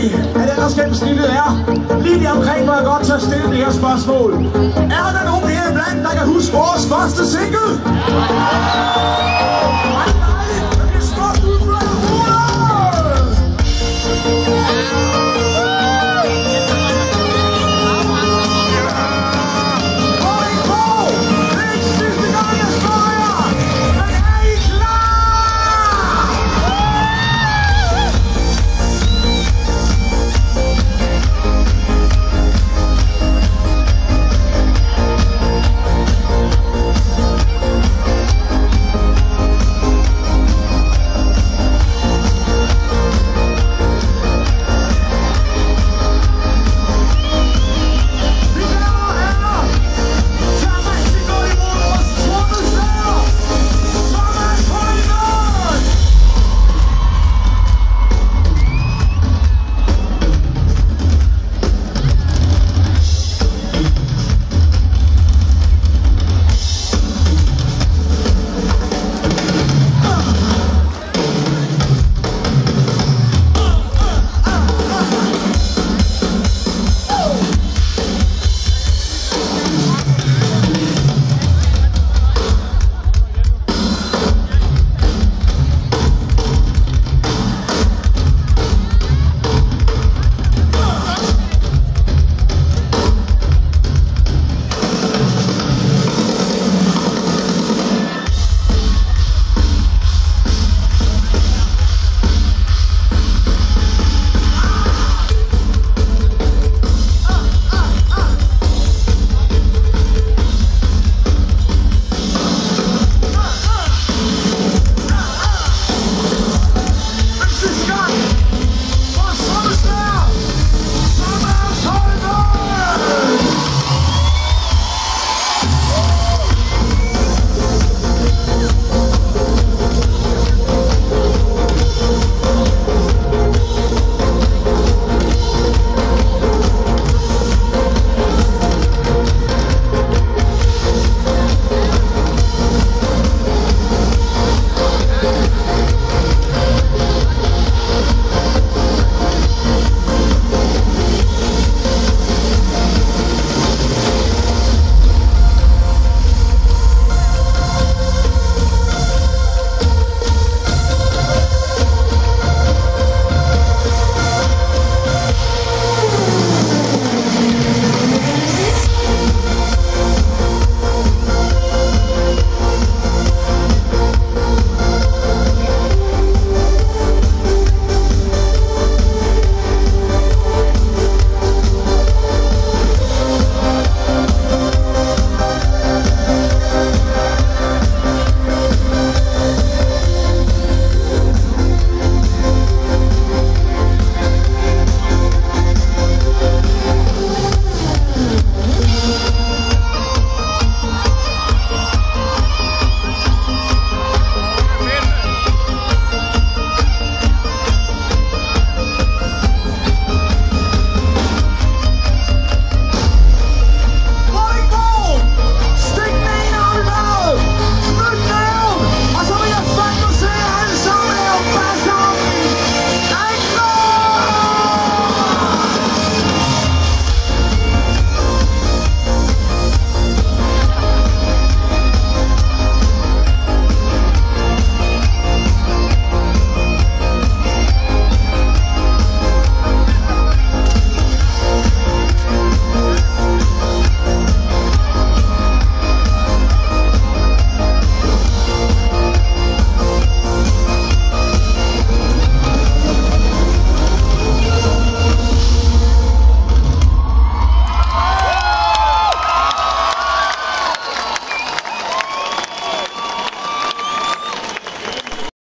i, at aldersgennemsnittet er lige der omkring, hvor jeg godt tør stille det her spørgsmål. Er der nogen her blandt, der kan huske vores første single?